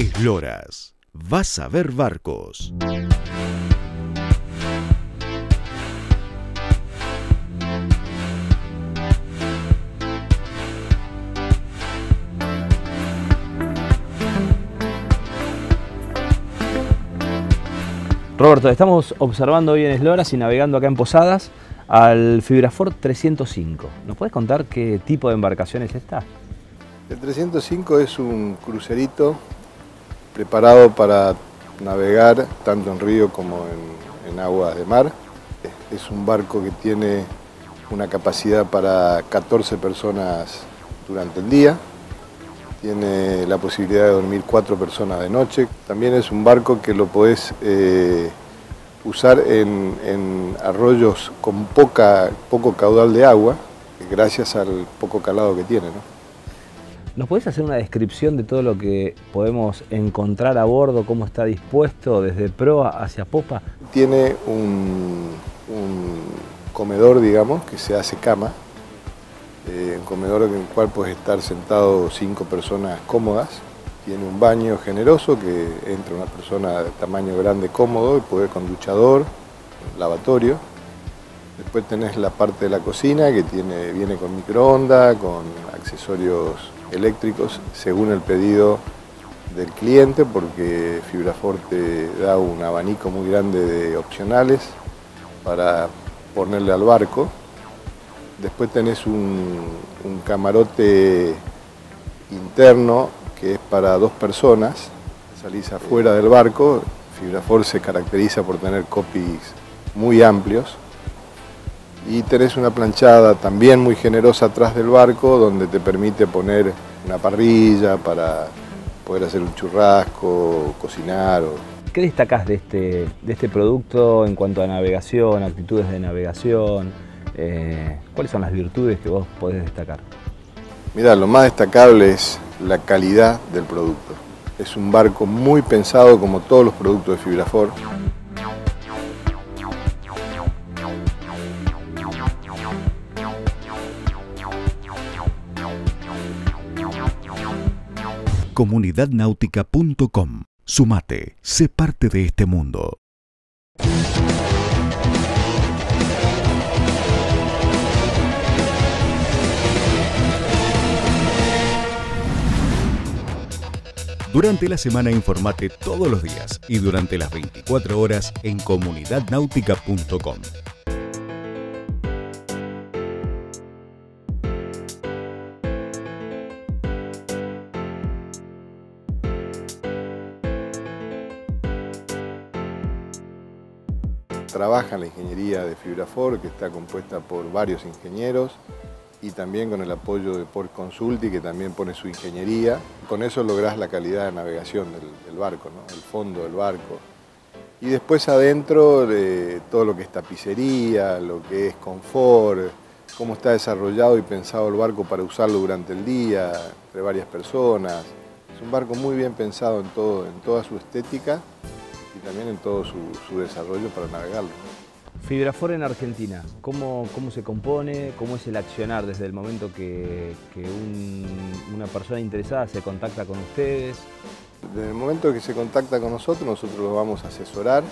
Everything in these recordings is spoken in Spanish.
Esloras. Vas a ver barcos. Roberto, estamos observando hoy en Esloras y navegando acá en Posadas al Fibrafor 305. ¿Nos puedes contar qué tipo de embarcación es esta? El 305 es un crucerito preparado para navegar tanto en río como en, aguas de mar. Es un barco que tiene una capacidad para 14 personas durante el día. Tiene la posibilidad de dormir cuatro personas de noche. También es un barco que lo podés eh, usar en, arroyos con poco caudal de agua, gracias al poco calado que tiene. ¿no? ¿Nos podés hacer una descripción de todo lo que podemos encontrar a bordo, cómo está dispuesto desde proa hacia popa? Tiene un, comedor, digamos, que se hace cama, eh, un comedor en el cual puedes estar sentado cinco personas cómodas. Tiene un baño generoso que entra una persona de tamaño grande cómodo y puede con duchador, lavatorio. Después tenés la parte de la cocina que tiene, viene con microondas, con accesorios eléctricos según el pedido del cliente porque Fibraforte da un abanico muy grande de opcionales para ponerle al barco. Después tenés un, camarote interno que es para dos personas. Salís afuera del barco. Fibrafor se caracteriza por tener copies muy amplios. Y tenés una planchada también muy generosa atrás del barco donde te permite poner una parrilla para poder hacer un churrasco, cocinar. ¿Qué destacás de este, de este producto en cuanto a navegación, actitudes de navegación? Eh, ¿Cuáles son las virtudes que vos podés destacar? Mira, lo más destacable es la calidad del producto. Es un barco muy pensado como todos los productos de Fibrafor. comunidadnáutica.com. Sumate, sé parte de este mundo. Durante la semana informate todos los días y durante las 24 horas en comunidadnáutica.com. Trabaja en la ingeniería de Fibrafor, que está compuesta por varios ingenieros, y también con el apoyo de Port Consulti, que también pone su ingeniería. Con eso lográs la calidad de navegación del, barco, el fondo del barco. Y después adentro de todo lo que es tapicería, lo que es confort, cómo está desarrollado y pensado el barco para usarlo durante el día, entre varias personas. Es un barco muy bien pensado en, todo, en toda su estética y también en todo su, su desarrollo para navegarlo. Fibrafor en Argentina, ¿cómo, ¿cómo, se compone? ¿Cómo es el accionar desde el momento que, que un, una persona interesada se contacta con ustedes? Desde el momento que se contacta con nosotros, nosotros lo vamos a asesorar.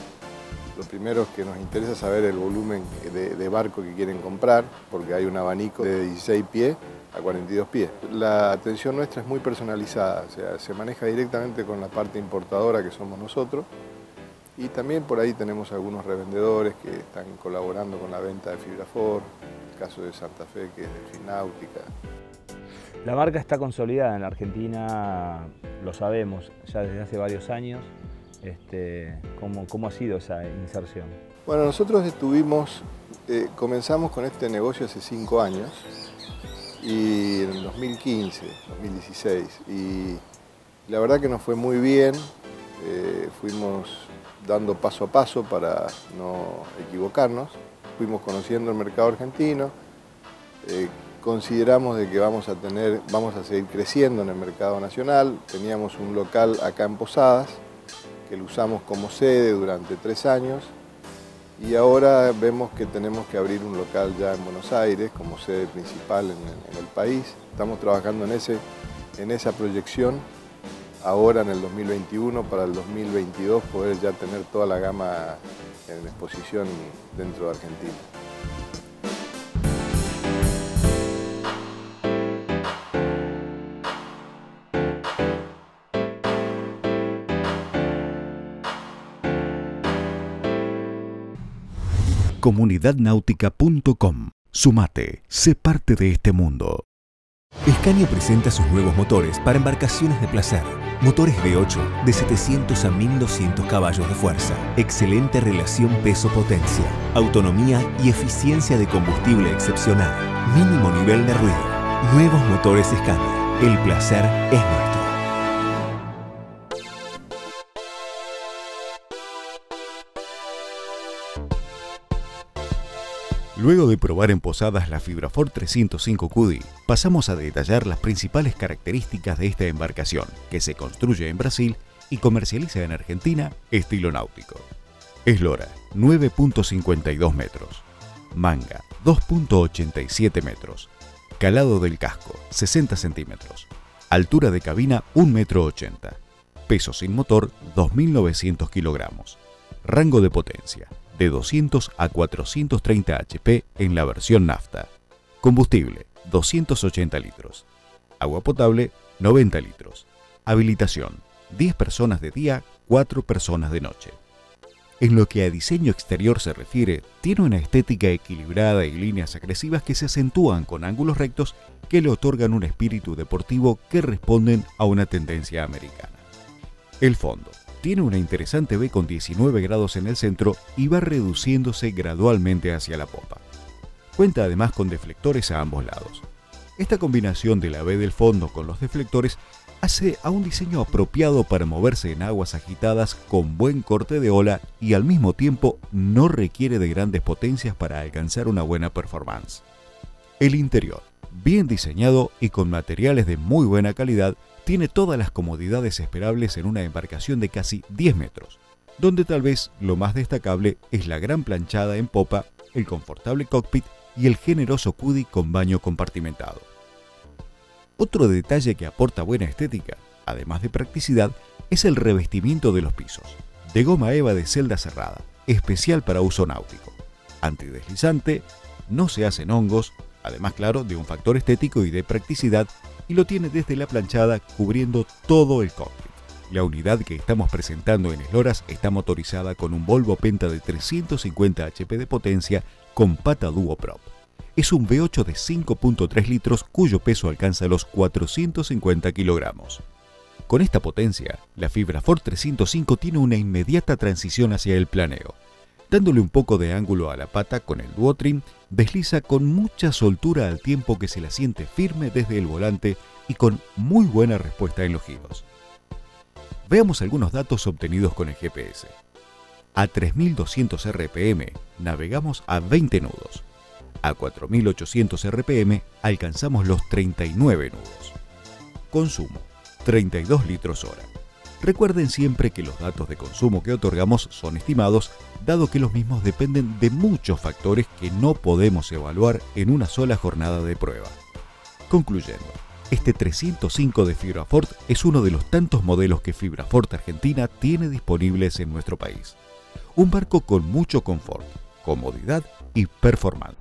Lo primero es que nos interesa saber el volumen de, de barco que quieren comprar, porque hay un abanico de 16 pies a 42 pies. La atención nuestra es muy personalizada, o sea, se maneja directamente con la parte importadora que somos nosotros. Y también por ahí tenemos algunos revendedores que están colaborando con la venta de Fibrafor, el caso de Santa Fe que es de Fináutica. La marca está consolidada en la Argentina, lo sabemos, ya desde hace varios años. Este, ¿cómo, ¿Cómo ha sido esa inserción? Bueno, nosotros estuvimos, eh, comenzamos con este negocio hace cinco años, y en el 2015, 2016, y la verdad que nos fue muy bien, eh, fuimos dando paso a paso para no equivocarnos. Fuimos conociendo el mercado argentino, eh, consideramos de que vamos a, tener, vamos a seguir creciendo en el mercado nacional. Teníamos un local acá en Posadas, que lo usamos como sede durante tres años, y ahora vemos que tenemos que abrir un local ya en Buenos Aires como sede principal en, en el país. Estamos trabajando en, ese, en esa proyección ahora en el 2021 para el 2022 poder ya tener toda la gama en exposición dentro de Argentina. comunidadnáutica.com. Sumate, sé parte de este mundo. Escaña presenta sus nuevos motores para embarcaciones de placer. Motores V8 de 700 a 1200 caballos de fuerza. Excelente relación peso-potencia. Autonomía y eficiencia de combustible excepcional. Mínimo nivel de ruido. Nuevos motores Scania. El placer es nuestro. Luego de probar en Posadas la Fibrafort 305 CUDI, pasamos a detallar las principales características de esta embarcación, que se construye en Brasil y comercializa en Argentina estilo náutico. Eslora, 9.52 metros. Manga, 2.87 metros. Calado del casco, 60 centímetros. Altura de cabina, 1,80 metro. Peso sin motor, 2.900 kilogramos. Rango de potencia, de 200 a 430 HP en la versión nafta. Combustible, 280 litros. Agua potable, 90 litros. Habilitación, 10 personas de día, 4 personas de noche. En lo que a diseño exterior se refiere, tiene una estética equilibrada y líneas agresivas que se acentúan con ángulos rectos que le otorgan un espíritu deportivo que responden a una tendencia americana. El fondo, tiene una interesante B con 19 grados en el centro y va reduciéndose gradualmente hacia la popa. Cuenta además con deflectores a ambos lados. Esta combinación de la B del fondo con los deflectores hace a un diseño apropiado para moverse en aguas agitadas con buen corte de ola y al mismo tiempo no requiere de grandes potencias para alcanzar una buena performance. El interior, bien diseñado y con materiales de muy buena calidad, tiene todas las comodidades esperables en una embarcación de casi 10 metros, donde tal vez lo más destacable es la gran planchada en popa, el confortable cockpit y el generoso cudi con baño compartimentado. Otro detalle que aporta buena estética, además de practicidad, es el revestimiento de los pisos, de goma eva de celda cerrada, especial para uso náutico, antideslizante, no se hacen hongos, además claro de un factor estético y de practicidad y lo tiene desde la planchada cubriendo todo el cockpit. La unidad que estamos presentando en Esloras está motorizada con un Volvo Penta de 350 HP de potencia con pata Prop. Es un V8 de 5.3 litros cuyo peso alcanza los 450 kilogramos. Con esta potencia, la Fibra Ford 305 tiene una inmediata transición hacia el planeo, dándole un poco de ángulo a la pata con el duotrim, desliza con mucha soltura al tiempo que se la siente firme desde el volante y con muy buena respuesta en los giros. Veamos algunos datos obtenidos con el GPS. A 3200 RPM navegamos a 20 nudos. A 4800 RPM alcanzamos los 39 nudos. Consumo 32 litros hora. Recuerden siempre que los datos de consumo que otorgamos son estimados, dado que los mismos dependen de muchos factores que no podemos evaluar en una sola jornada de prueba. Concluyendo, este 305 de FibraFort es uno de los tantos modelos que FibraFort Argentina tiene disponibles en nuestro país. Un barco con mucho confort, comodidad y performance.